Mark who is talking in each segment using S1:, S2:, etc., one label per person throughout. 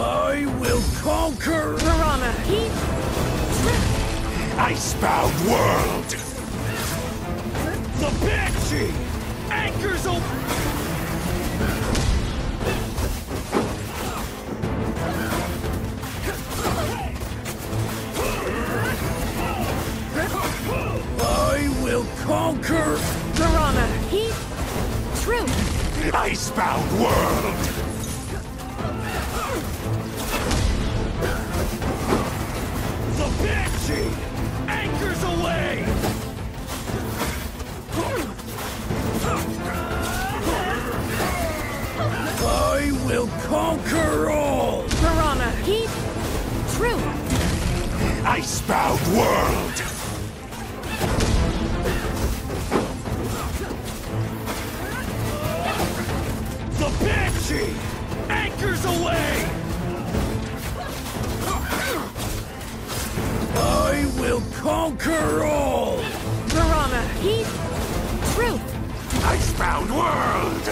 S1: I will conquer!
S2: Piranha, heat,
S1: Icebound world! The Banshee! Anchors open! I will conquer!
S2: Piranha, heat, truth,
S1: Icebound world! Banshee! Anchors away! I will conquer all!
S2: Piranha, heat, truth,
S1: Icebound world! The Banshee! Will conquer all!
S2: Piranha, heat, truth,
S1: Icebound world!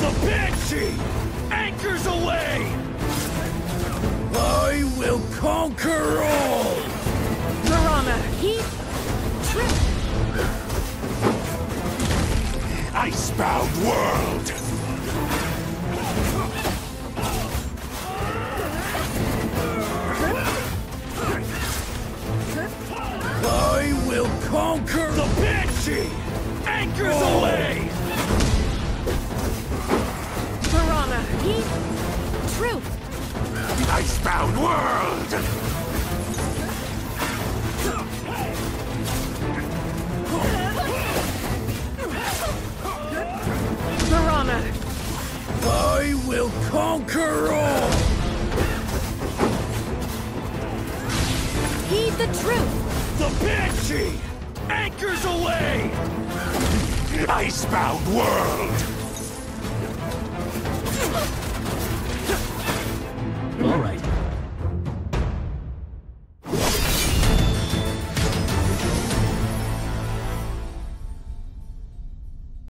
S1: The Banshee! Anchors away! I will conquer all! Icebound world! I will conquer the Banshee! Anchors oh. away!
S2: Piranha, heat, truth,
S1: Icebound world! Will conquer all!
S2: heed the truth,
S1: The Banshee! Anchors away! Icebound world!